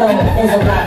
Fizzo is flow,